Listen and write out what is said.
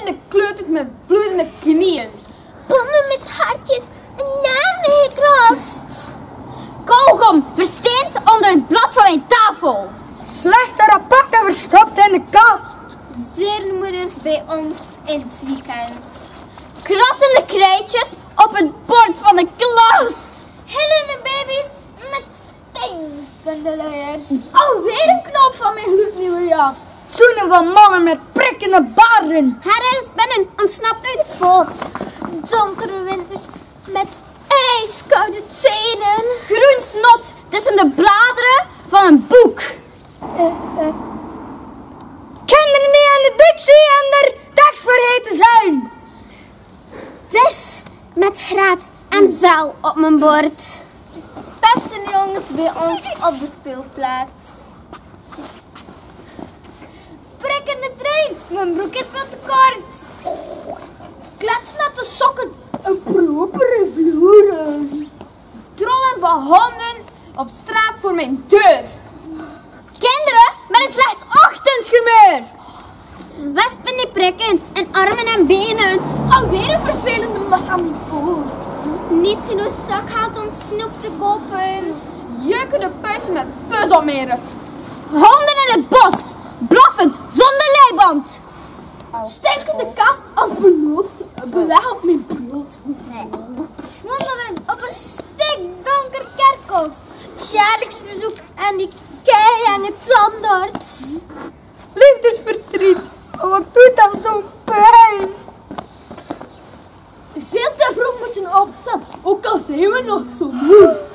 Schreiende kleuters met bloedende knieën. Bommen met hartjes en namen gekrast. Kauwgom versteend onder het blad van mijn tafel. Slechte rapporten verstopt in de kast. Zeermoeders bij ons in het weekend. Krassende krijtjes op het bord van de klas. Hillende baby's met stinkende luiers. Alweer een knop van mijn gloednieuwe jas. Zoenen van mannen met prikkende baarden. Harrisbennen ontsnapt uit de. Donkere winters met ijskoude tenen. Groen snot tussen de bladeren van een boek. Kinderen die aan de dictie en de tekst vergeten zijn. Vis met graat en vel op mijn bord. Beste jongens bij ons op de speelplaats. Prikkende trein, mijn broek is veel te kort. Kletsnatte sokken en propere vloeren. Trollen van honden op straat voor mijn deur. Kinderen met een slecht ochtendhumeur. Wespen die prikken en armen en benen. Alweer een vervelende mechanievoer. Niet genoeg zak haalt om snoep te kopen. Jeukende puisten met puzzelmeren. Honden in het bos. Veel te vroeg moeten opstaan. Ook al zijn we nog zo moe.